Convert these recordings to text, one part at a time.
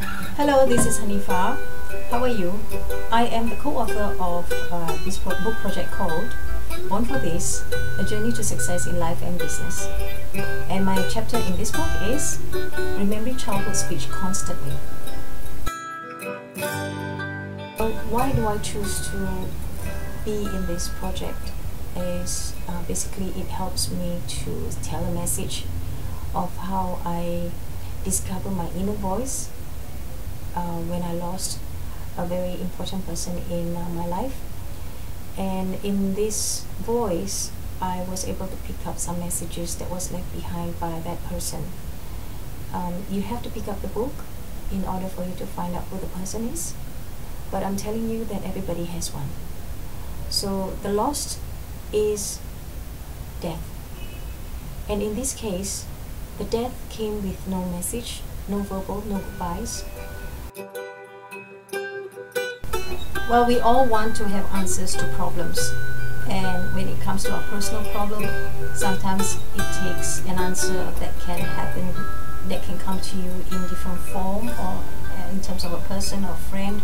Hello, this is Hanifa. How are you? I am the co-author of uh, this pro book project called Born for This, A Journey to Success in Life and Business. And my chapter in this book is Remembering Childhood Speech Constantly. why do I choose to be in this project is uh, basically it helps me to tell a message of how I discover my inner voice when I lost a very important person in uh, my life. And in this voice I was able to pick up some messages that was left behind by that person. Um, you have to pick up the book in order for you to find out who the person is but I'm telling you that everybody has one. So the lost is death. And in this case the death came with no message no verbal no goodbyes well, we all want to have answers to problems. And when it comes to a personal problem, sometimes it takes an answer that can happen, that can come to you in different form or uh, in terms of a person or friend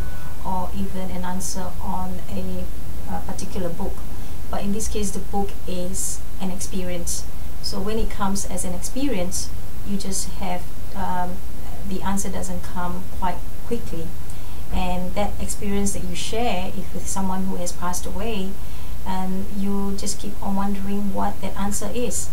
or even an answer on a, a particular book. But in this case, the book is an experience. So when it comes as an experience, you just have um, the answer doesn't come quite quickly and that experience that you share if with someone who has passed away um, and you just keep on wondering what that answer is